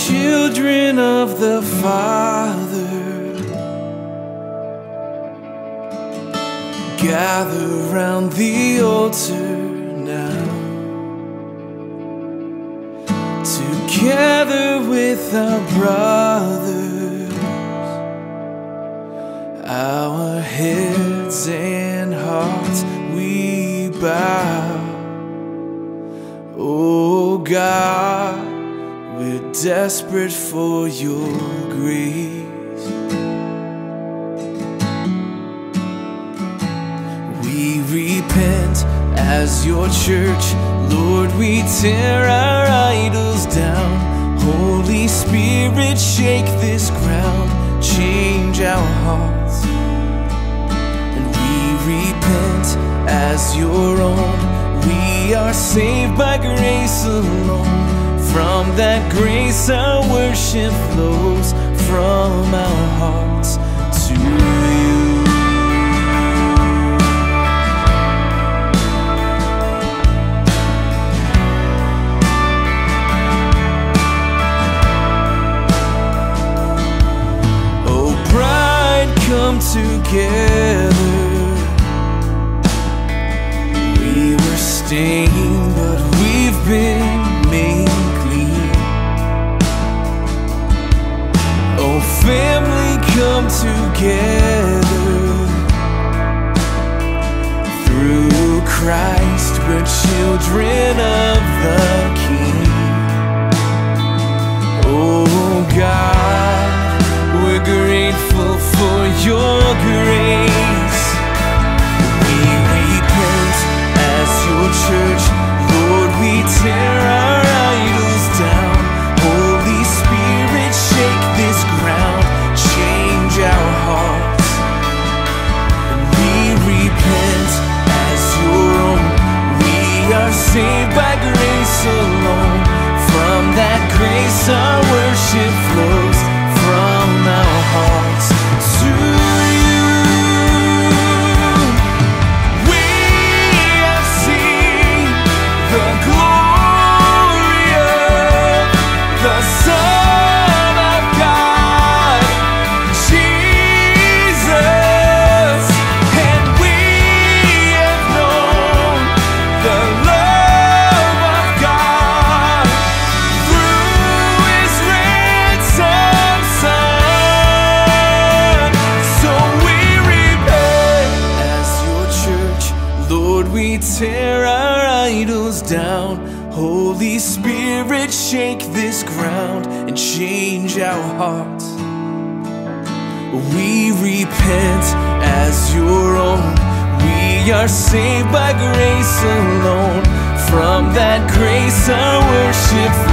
Children of the Father, gather round the altar now. Together with our brothers, our heads and hearts we bow. Oh God, we're desperate for your grace. We repent as your church, Lord. We tear our idols down. Holy Spirit, shake this ground, change our hearts. And we repent as your own. We are saved by grace alone. From that grace, our worship flows from together. We were stained, but we've been made clean. Oh, family, come together. Through Christ, we're children of the King. Oh, God, down. Holy Spirit, shake this ground and change our hearts. We repent as your own. We are saved by grace alone. From that grace, our worship